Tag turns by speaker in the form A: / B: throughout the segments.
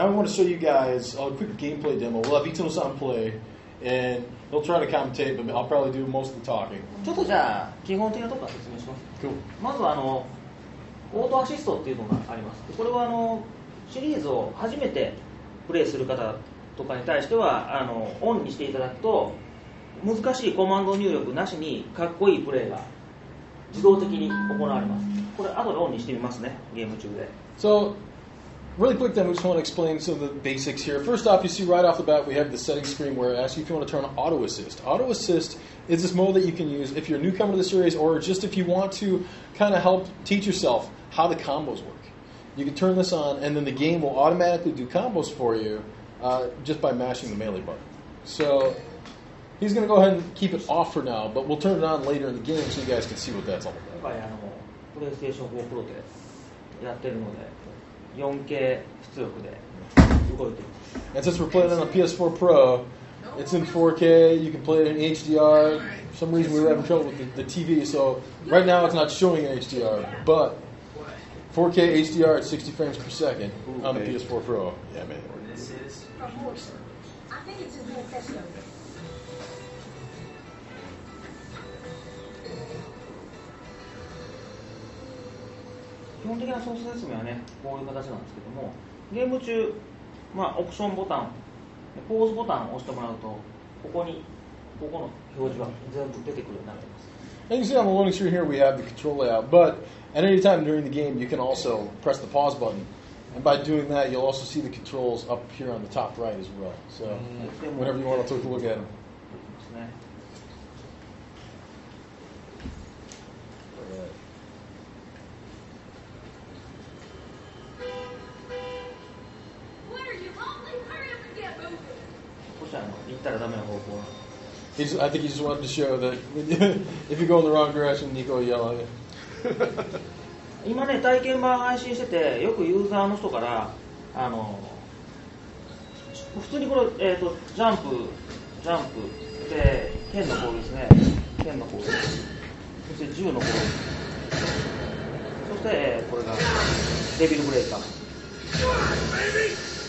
A: Now I want to show you guys a quick gameplay demo. We'll have Itano-san play, and he'll try to commentate, but I'll probably do most of the talking.
B: ちょっとじゃあ基本的なところから説明します
A: Cool.
B: まずはあのオートアシストっていうのがありますこれはあのシリーズを初めてプレイする方とかに対してはあのオンにしていただくと難しいコマンド入力なしにかっこいいプレイが自動的に行われますこれ後でオンにしてみますねゲーム中で
A: So, really quick then, we just want to explain some of the basics here. First off, you see right off the bat, we have the settings screen where it asks you if you want to turn on Auto Assist. Auto Assist is this mode that you can use if you're a newcomer to the series or just if you want to kind of help teach yourself how the combos work. You can turn this on, and then the game will automatically do combos for you uh, just by mashing the melee button. So, he's going to go ahead and keep it off for now, but we'll turn it on later in the game so you guys can see what that's all about.
B: 今回あのプレイステーション4プロでやってるので 4K 出力で動いています
A: And since we're playing on a PS4 Pro, it's in 4K. You can play it in HDR. For some reason, we were having trouble with the, the TV, so right now it's not showing in HDR. But 4K HDR at 60 frames per second on the
C: Okay.
A: PS4 Pro. Yeah, man.
D: This is proportion. I think it's a manifesto.
B: 基本的な操作説明はねこういう形なんですけどもゲーム中、まあ、オプションボタンポーズボタンを押してもらうとここにここの表示は全部出てくるようになってます
A: And you see on the loading screen here, we have the control layout. But at any time during the game, you can also press the pause button. And by doing that, you'll also see the controls up here on the top right as well. So whenever you want to take a look at them. I think he just wanted to show that if you go in the wrong direction, Nico will yell at you.
B: 今ね体験版配信しててよくユーザーの人からあの普通にこれ、えー、とジャンプジャンプで剣の攻撃ですね。剣の攻撃。そして銃の攻撃。そして、えーこれがデビルブレイカー。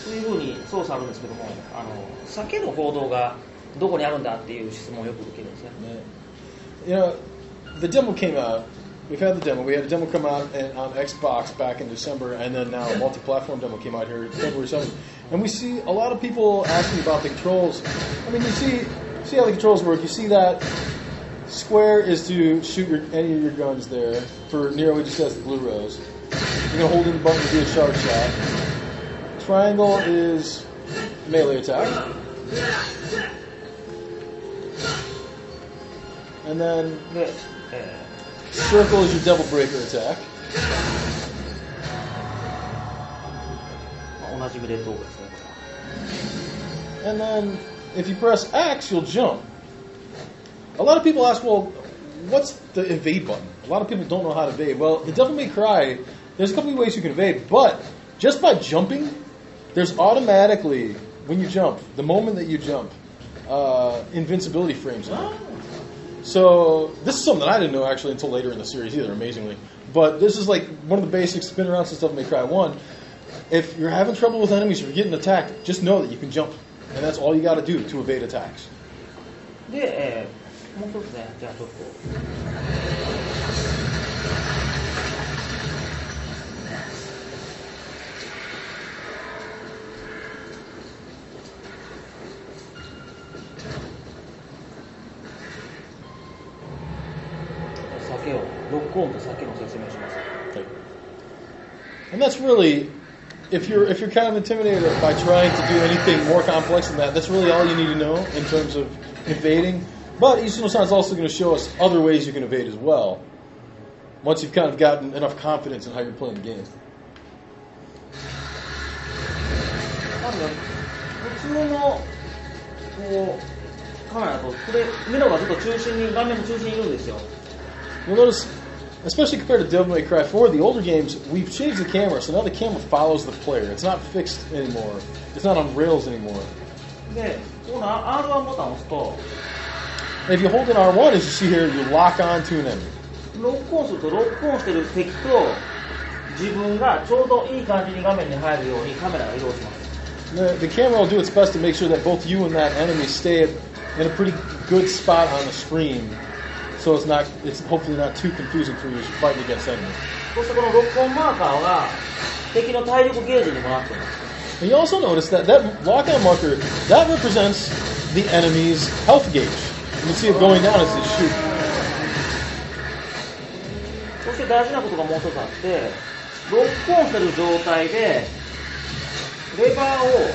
B: というふうに操作あるんですけどもあの酒の行動がどこにあるんだっていう質問をよく受けるんですね
A: You know, the demo came out. We've had the demo. We had a demo come out in, on Xbox back in December, and then now a multi-platform demo came out here February 7th. And we see a lot of people asking about the controls. I mean, you see, see how the controls work. You see that square is to shoot your, any of your guns there. For Nero, he just has the blue rose. You're gonna hold in the button to do a sharp shot. Triangle is melee attack. And then. Circle is your Devil Breaker attack. And then, if you press X, you'll jump. A lot of people ask, well, what's the evade button? A lot of people don't know how to evade. Well, the Devil May Cry, there's a couple of ways you can evade, but just by jumping, there's automatically, when you jump, the moment that you jump, uh, invincibility frames. So this is something that I didn't know actually until later in the series either, amazingly. But this is like one of the basics. It's been around since Devil May Cry One. If you're having trouble with enemies, if you're getting attacked, just know that you can jump, and that's all you got to do to evade attacks.
B: で、えーもう一つね、じゃあちょっと。
A: And that's really if you're if you're kind of intimidated by trying to do anything more complex than that, that's really all you need to know in terms of evading. But Itsuno-san is also going to show us other ways you can evade as well. Once you've kind of gotten enough confidence in how you're playing the game.
B: 普通のこうカメラだとこれミラーがずっと中心に画面の中心にいるんですよ。
A: You'll notice especially compared to Devil May Cry 4, the older games, we've changed the camera, so now the camera follows the player. It's not fixed anymore. It's not on rails anymore.
B: で、この R1 ボタンを押すと、
A: And if you hold in R1, as you see here, you lock on to an enemy.
B: ロックオンすると、ロックオンしてる敵と自分がちょうどいい感じに画面に入るようにカメラが移動します。
A: The, the camera will do its best to make sure that both you and that enemy stay in a pretty good spot on the screen, so it's not it's hopefully not too confusing for you as you're fighting against enemies.
B: そしてこのロックオンマーカーが敵の体力ゲージにもなってます
A: And you also notice that that lockout marker that represents the enemy's health gauge. You can see it going down as they shoot.
B: そして大事なことがもう一つあってロックオンしてる状態でレバーを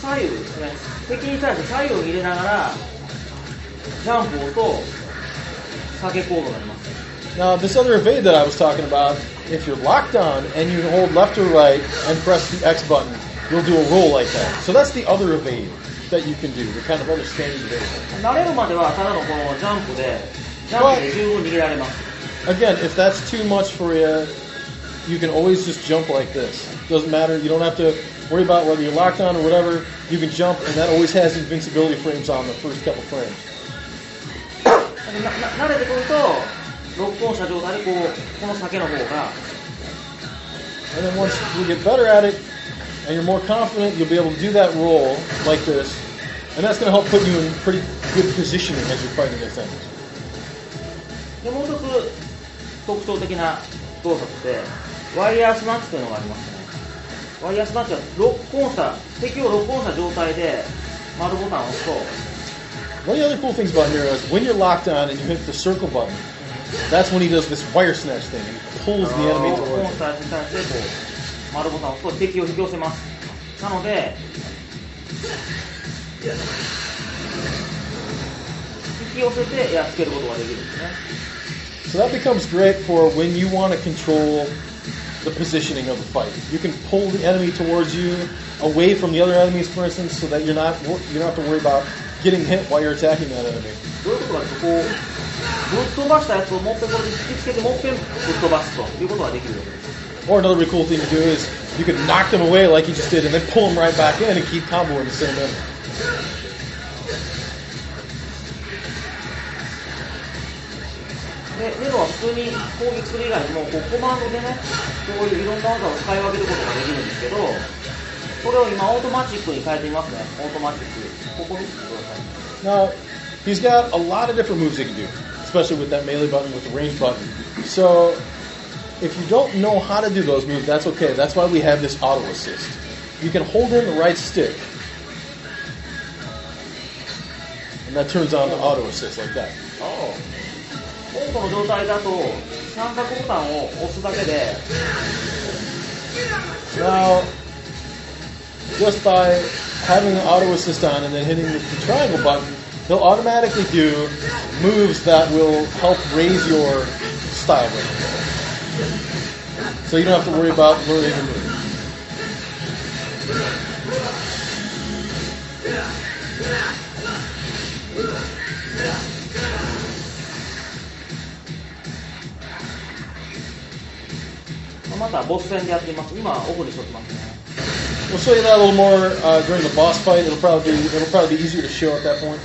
B: 左右ですね敵に対して左右を入れながらジャンプをと
A: Now, this other evade that I was talking about, if you're locked on and you hold left or right and press the X button, you'll do a roll like that. So that's the other evade that you can do, the kind of other standard evade.
B: 慣れるまではただのこのジャンプでジャンプで十分逃げられます
A: Again, if that's too much for you, you can always just jump like this. Doesn't matter. You don't have to worry about whether you're locked on or whatever. You can jump, and that always has invincibility frames on the first couple frames.
B: 慣れてくるとロックオンした状態でこうこの先の方が
A: And then once you get better at it, and you're more confident, you'll be able to do that roll like this, and that's going to help put you in pretty good positioning as you're fighting against enemies.
B: でもう一つ特徴的な動作としてワイヤースナッチというのがありますねワイヤースナッチはロックオンした敵をロックオンした状態で丸ボタンを押すと
A: One of the other cool things about Nero is when you're locked on and you hit the circle button, that's when he does this wire snatch thing. He pulls the
B: ロ
A: enemy
B: ックオ
A: towards
B: ン
A: him.
B: したやつに対してこう丸ボタンを押すと敵を引き寄せますなので引き寄せてやっつけることができるんですね
A: So that becomes great for when you want to control the positioning of the fight. You can pull the enemy towards you, away from the other enemies, for instance, so that you're not wor- you don't have to worry about getting hit while you're attacking that enemy.
B: どういうことかというとこうぶっ飛ばしたやつをもっぺんこれで引きつけてもっぺんぶっ飛ばすということができるわけです
A: Or another really cool thing to do is you can knock them away like you just did, and then pull them right back in and keep comboing the same enemy.
B: でネロは普通に攻撃する以外にもこうコマンドでねこういういろんな技を使い分けることができるんですけど これを今オートマチックに変えてみますねオートマチックここ見てください
A: Now, he's got a lot of different moves he can do, especially with that melee button, with the range button. So, if you don't know how to do those moves, that's okay. That's why we have this auto assist. You can hold in the right stick, and that turns on the auto assist like that.
B: オートの状態だと三角ボタンを押すだけで
A: Now, just by having the auto assist on and then hitting the, the triangle button, he'll automatically do moves that will help raise your style rating. So you don't have to worry about learning the move.
B: またボス戦でやってみます今オフにしときますね
A: We'll show you that a little more uh, during the boss fight. It'll probably be, it'll probably be easier to show at that point.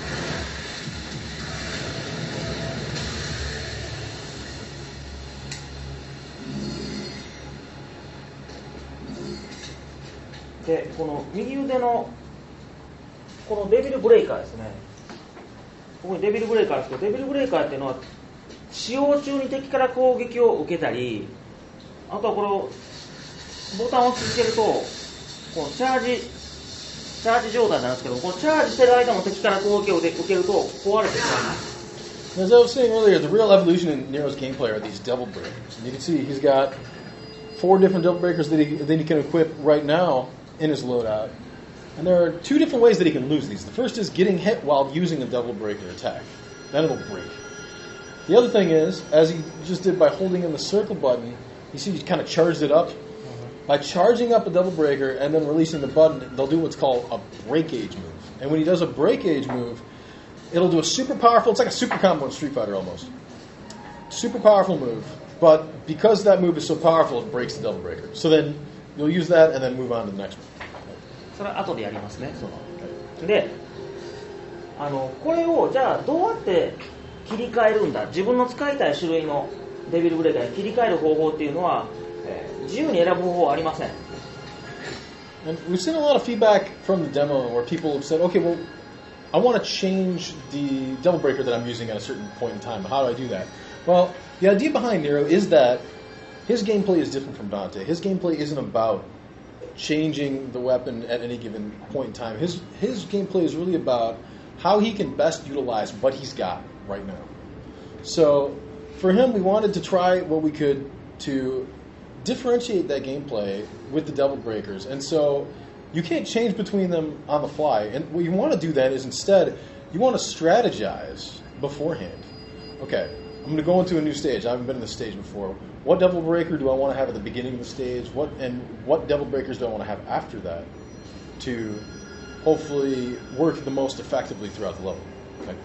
B: でこの右腕のこのデビルブレイカーですねここにデビルブレイカーですけどデビルブレイカーっていうのは使用中に敵から攻撃を受けたりあとはこれをボタンを押し続けるとこうチャージ、チャージ状態なんですけど、このチャージしてる間も敵から攻撃を受けると壊れてしまいます。
A: As I was saying earlier, the real evolution in Nero's gameplay are these double breakers. And you can see he's got four different double breakers that he, that he can equip right now in his loadout. And there are two different ways that he can lose these. The first is getting hit while using a Devil Breaker attack. Then it'll break. The other thing is, as he just did by holding in the circle button, you see he kind of charged it up by charging up a Devil Breaker and then releasing the button, they'll do what's called a breakage move. And when he does a breakage move, it'll do a super powerful, it's like a super combo in Street Fighter almost. Super powerful move, but because that move is so powerful, it breaks the Devil Breaker. So then you'll use that and then move on to the next one.
B: それは後でやりますね、その。で、あのこれをじゃあどうやって切り替えるんだ、自分の使いたい種類のデビルブレーカーに切り替える方法っていうのは、自由に選ぶ方法はありません。
A: And we've seen a lot of feedback from the demo where people have said, okay, well, I want to change the Devil Breaker that I'm using at a certain point in time. How do I do that? Well, the idea behind Nero is that his gameplay is different from Dante. His gameplay isn't about changing the weapon at any given point in time. His, his gameplay is really about how he can best utilize what he's got right now. So for him, we wanted to try what we could to differentiate that gameplay with the Devil Breakers. And so you can't change between them on the fly. And what you want to do then is instead, you want to strategize beforehand. Okay, I'm going to go into a new stage. I haven't been in this stage before. What Devil Breaker do I want to have at the beginning of the stage? What and what Devil Breakers do I want to have after that to hopefully work the most effectively throughout the level? Okay.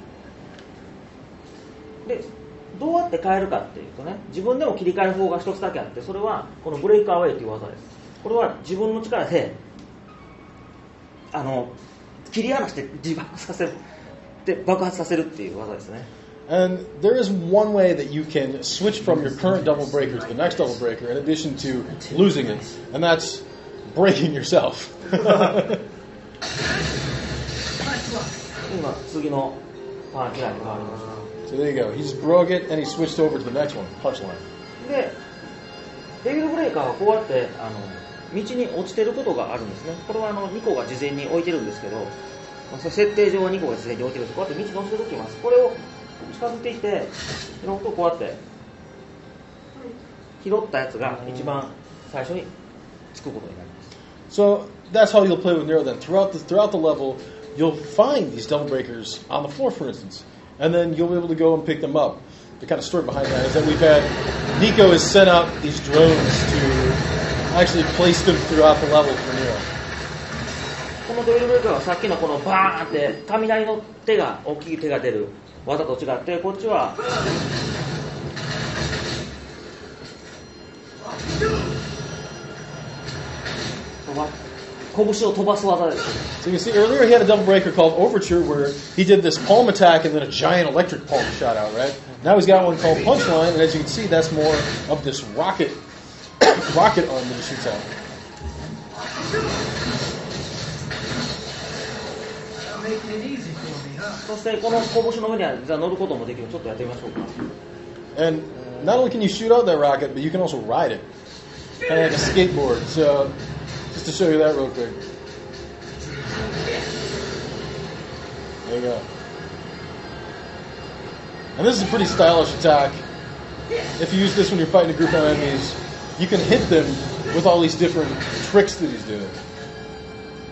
B: でどうやって変えるかっていうとね自分でも切り替える方が一つだけあってそれはこのブレイクアウェイという技ですこれは自分の力であの切り離して自爆させるで爆発させるっていう技ですね
A: And there is one way that you can switch from your current double breaker to the next double breaker in addition to losing it, and that's breaking yourself.
B: 今次のパンチラインに変わりました
A: so there you go. He just broke it and he switched over to the next one, punchline.
B: でデビルブレイカーはこうやってあの道に落ちてることがあるんですねこれはあの2個が事前に置いてるんですけど、設定上は2個が事前に置いてるんですこうやって道に落ちてるときますこれを近づいていって拾うとこうやって拾ったやつが一番最初につくことになります
A: So that's how you'll play with Nero then. Throughout the, throughout the level, you'll find these double breakers on the floor, for instance, and then you'll be able to go and pick them up. The kind of story behind that is that we've had Nico has sent out these drones to actually place them throughout the level for Nero.
B: このドリルブレイカーはさっきのこのバーンって雷の手が大きい手が出る技と違ってこっちは飛ば 拳を飛ばす技です。
A: So you see, earlier he had a Devil Breaker called Overture where he did this palm attack and then a giant electric palm shot out, right? Now he's got one called Punchline, and as you can see, that's more of this rocket rocket arm that shoots out. And not only can you shoot out that rocket, but you can also ride it. Kind of like a skateboard. So to show you that real quick. There you go. And this is a pretty stylish attack. If you use this when you're fighting a group of enemies, you can hit them with all these different tricks that he's doing.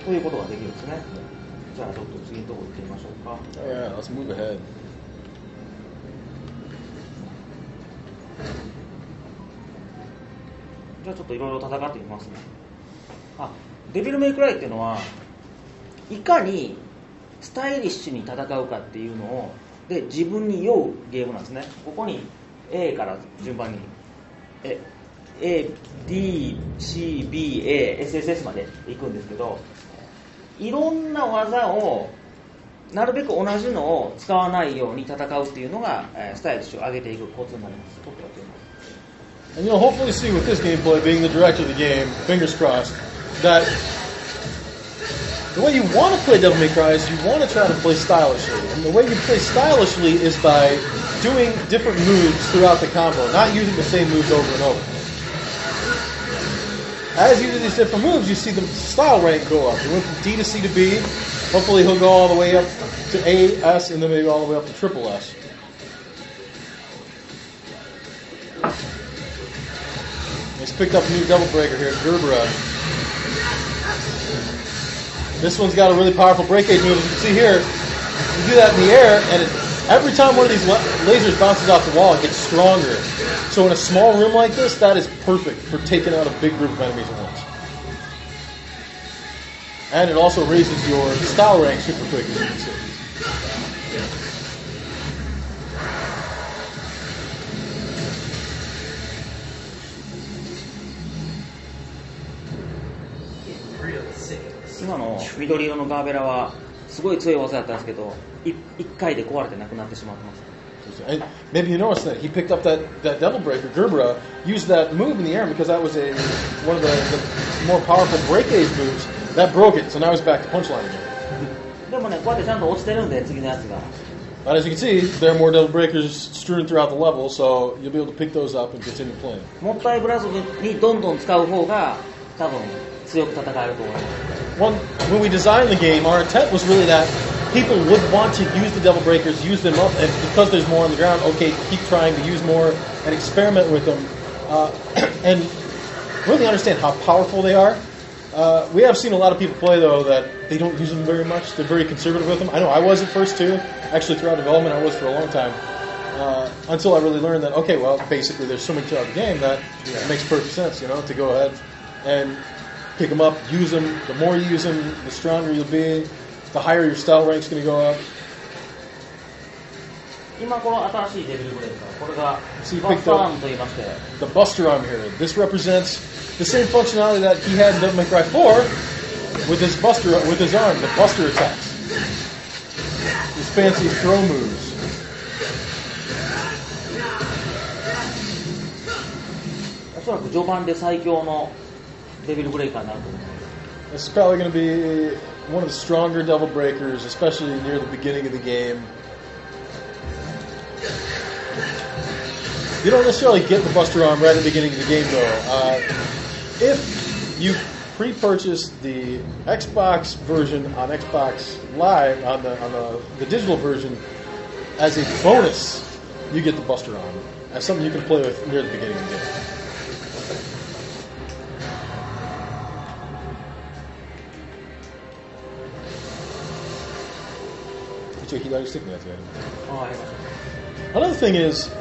B: ということができるんですねじゃあちょっと次のところ行ってみましょうか
A: Alright, let's move ahead.
B: じゃあちょっといろいろ戦ってみますね あデビルメイクライっていうのはいかにスタイリッシュに戦うかっていうのをで自分に酔うゲームなんですね。ここに A から順番に ADCBASSS まで行くんですけどいろんな技をなるべく同じのを使わないように戦うっていうのが、えスタイリッシュを上げていくコツになります。とってみます。
A: And you'll hopefully see with this gameplay, being the director of the game, fingers crossed, that the way you want to play Devil May Cry is you want to try to play stylishly. And the way you play stylishly is by doing different moves throughout the combo, not using the same moves over and over. As you do these different moves, you see the style rank go up. He went from D to C to B. Hopefully, he'll go all the way up to A, S, and then maybe all the way up to triple S. He's picked up a new Devil Breaker here, Gerbera. This one's got a really powerful breakage move. As you can see here, you do that in the air, and it, every time one of these lasers bounces off the wall, it gets stronger. So in a small room like this, that is perfect for taking out a big group of enemies at once. And it also raises your style rank super quick, as you can see.
B: 今の緑色のガーベラはすごい強い技だったんですけどい一回で壊れてなくなってしまってます
A: And maybe you noticed that he picked up that, that Devil Breaker. Gerbera used that move in the air because that was a one of the, the more powerful break age moves. That broke it, so now he's back to punchline again.
B: でもねこうやってちゃんと落ちてるんで次のやつが
A: And as you can see, there are more Devil Breakers strewn throughout the level, so you'll be able to pick those up and continue playing.
B: もったいぶらずにどんどん使う方が多分強く戦えると思います
A: One, when we designed the game, our intent was really that people would want to use the Devil Breakers, use them up, and because there's more on the ground, okay, keep trying to use more and experiment with them, uh, and really understand how powerful they are. Uh, we have seen a lot of people play though that they don't use them very much. They're very conservative with them. I know I was at first too. Actually, throughout development, I was for a long time. Uh, until I really learned that okay, well, basically there's so much throughout the game that it makes perfect sense, you know, to go ahead and pick them up, use them. The more you use them, the stronger you'll be. The higher your style rank's going to go up.
B: 今この新しいデビルブレイカーこれが
A: See,
B: バ
A: picked
B: スター
A: up-
B: アームと言いまして
A: The Buster Arm here. This represents the same functionality that he had in Devil May Cry 4 with his Buster, with his arm, the Buster attacks. His fancy throw moves.
B: おそらく序盤で最強のデビルブレイカーになると思います
A: This is probably going to be one of the stronger Devil Breakers, especially near the beginning of the game. You don't necessarily get the Buster Arm right at the beginning of the game, though. Uh, if you pre-purchase the Xbox version on Xbox Live on the on the, the digital version as a bonus, you get the Buster Arm as something you can play with near the beginning of the game. 一応左スティックのやつがあります。
B: あありました
A: Another thing is,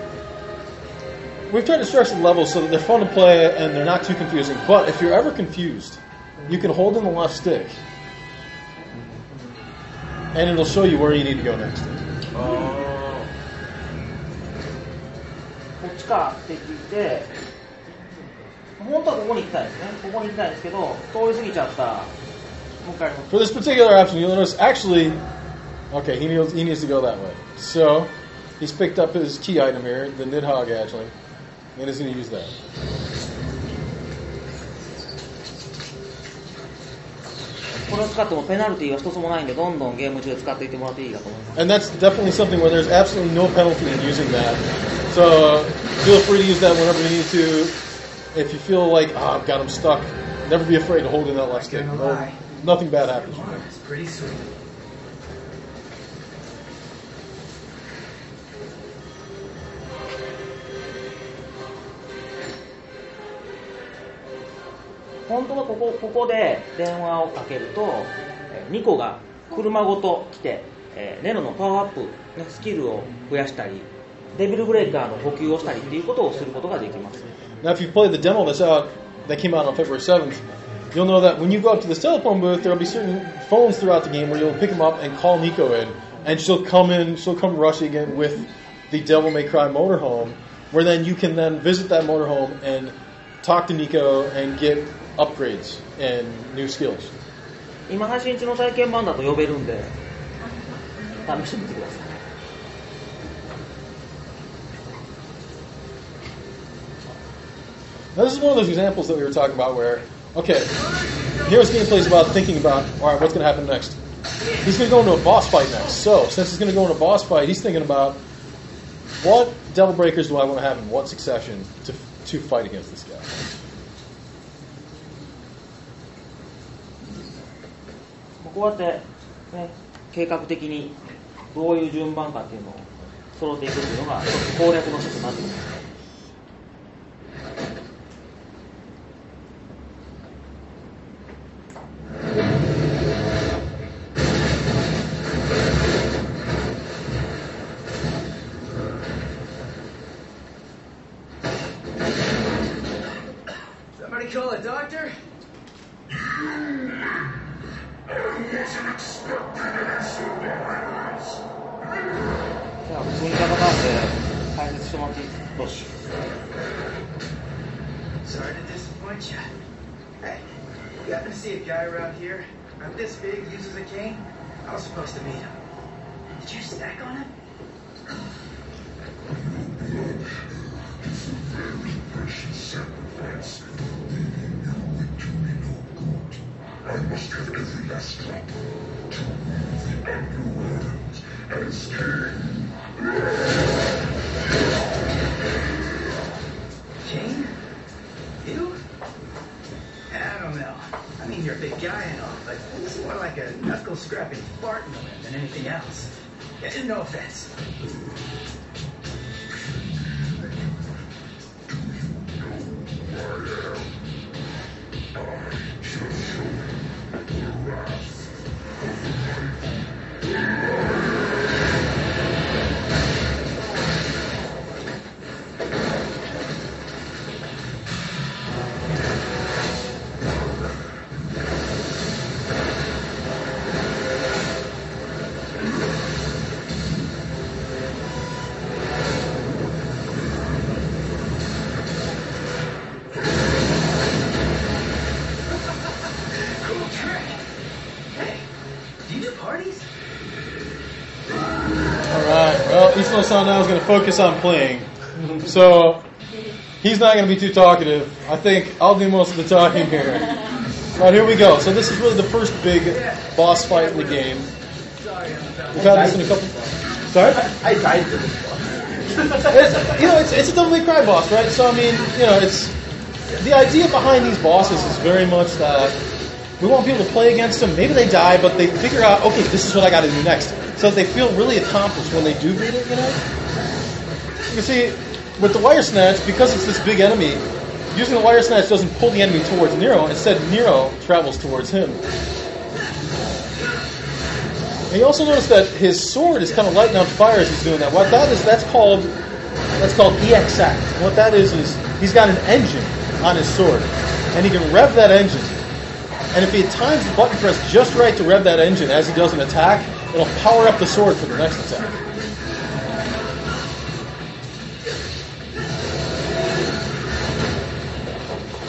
A: we've tried to structure the levels so that they're fun to play and they're not too confusing. But if you're ever confused, you can hold in the left stick, and it'll show you where you need to go next.
B: こっちかって聞いて本当はここに行きたいですねここに行きたいんですけど通り過ぎちゃったもう一回
A: For this particular option, you'll notice actually, Okay, he needs, he needs to go that way. So he's picked up his key item here, the Nidhogg actually, and he's going to use that. And that's definitely something where there's absolutely no penalty in using that. So feel free to use that whenever you need to. If you feel like, oh, I've got him stuck, never be afraid to hold in that left stick. Nothing bad happens.
C: Pretty sweet.
B: 本当はここここで電話をかけるとえニコが車ごと来て、えーネロのパワーアップ、ね、スキルを増やしたりデビルブレイカーの補給をしたりっていうことをすることができます
A: Now, if you play the demo that's out, that came out on February 7th, you'll know that when you go up to this telephone booth, there'll be certain phones throughout the game where you'll pick them up and call Nico in, and she'll come in, she'll come rushing in with the Devil May Cry motorhome, where then you can then visit that motorhome and talk to Nico and get upgrades and new skills.
B: 今配信中の体験版だと呼べるんで試してみてください
A: Now, this is one of those examples that we were talking about where, okay, here's gameplay is about thinking about, all right, what's going to happen next? He's going to go into a boss fight next. So, since he's going to go into a boss fight, he's thinking about what Devil Breakers do I want to have in what succession to, to fight against this guy?
B: こうやって、ね、計画的にどういう順番かっていうのを揃っていくっていうのが攻略の一つになって
C: くる。
B: じゃあ普通に戦って解説してもらっていいよし
C: Sorry to disappoint you. Hey, you happen to see a guy around here? About this big, uses a cane? I was supposed to meet him. Did you snack on him? Wind than anything else. No offense.
A: Alright, well, Itsuno san now is going to focus on playing. So, he's not going to be too talkative. I think I'll do most of the talking here. Alright, here we go. So, this is really the first big boss fight in the game.
C: Sorry,
A: We've had this in a couple. Sorry?
E: I died for this one.
A: It's, you know, it's, it's a Devil May Cry boss, right? So, I mean, you know, it's. The idea behind these bosses is very much that we want people to play against them. Maybe they die, but they figure out, okay, this is what I got to do next. So they feel really accomplished when they do beat it, you know? You see, with the Wire Snatch, because it's this big enemy, using the Wire Snatch doesn't pull the enemy towards Nero. Instead, Nero travels towards him. And you also notice that his sword is kind of lighting on fire as he's doing that. What that is, that's called that's called EX Act. What that is is he's got an engine on his sword, and he can rev that engine. And if he times the button press just right to rev that engine as he does an attack, it'll power up the sword for the next attack.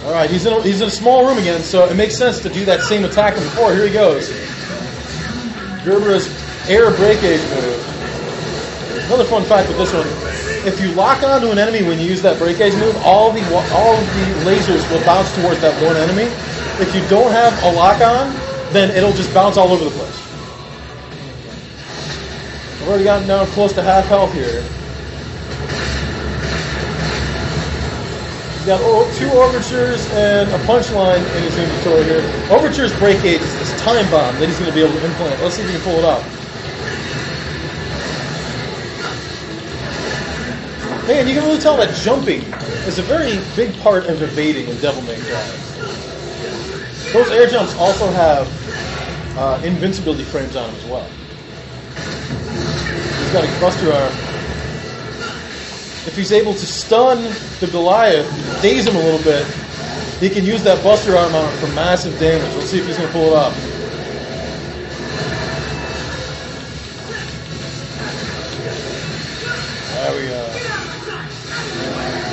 A: All right, he's in a, he's in a small room again, so it makes sense to do that same attack before. Here he goes. Gerbera's air breakage move. Another fun fact with this one: if you lock onto an enemy when you use that breakage move, all the all the lasers will bounce towards that one enemy. If you don't have a lock on, then it'll just bounce all over the place. I've already gotten down close to half health here. He's got two overtures and a punchline in his inventory here. Overture's breakage is this time bomb that he's going to be able to implant. Let's see if he can pull it off. Man, you can really tell that jumping is a very big part of evading in Devil May Cry. Those air jumps also have uh, invincibility frames on them as well. He's got a Buster Arm. If he's able to stun the Goliath, daze him a little bit, he can use that Buster Arm on him for massive damage. Let's see if he's going to pull it off. There we go.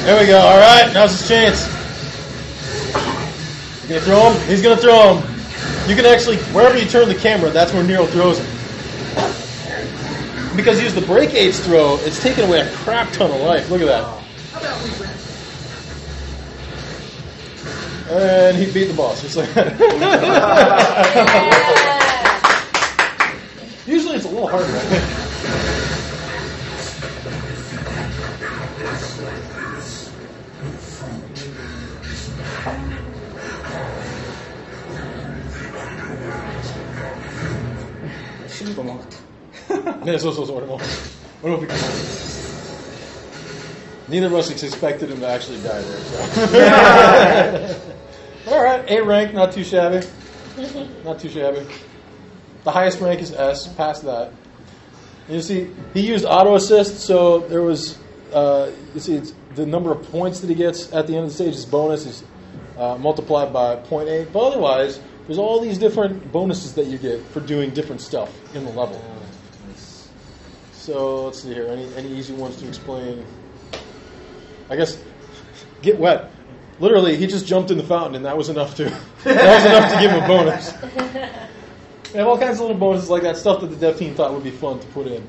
A: There we go. All right, now's his chance. You gonna throw him? He's gonna throw him. You can actually, wherever you turn the camera, that's where Nero throws him. Because he used the breakage throw, it's taken away a crap ton of life. Look at that. And he beat the boss. Just like that. Usually it's a little harder, I think. Yeah, so, so, so,俺も。俺もびっくりした Neither of us expected him to actually die there. So. All right, A rank, not too shabby. Not too shabby. The highest rank is S. Past that, you see, he used auto assist, so there was. Uh, you see, it's the number of points that he gets at the end of the stage is bonus is uh, multiplied by 0.8. But otherwise, there's all these different bonuses that you get for doing different stuff in the level. So let's see here. Any any easy ones to explain? I guess get wet. Literally, he just jumped in the fountain, and that was enough to that was enough to give him a bonus. We have all kinds of little bonuses like that stuff that the dev team thought would be fun to put in.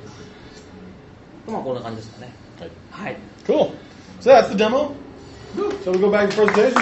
B: まあこんな感じですかね。はい。
A: Cool. So that's the demo. Shall we go back to presentation?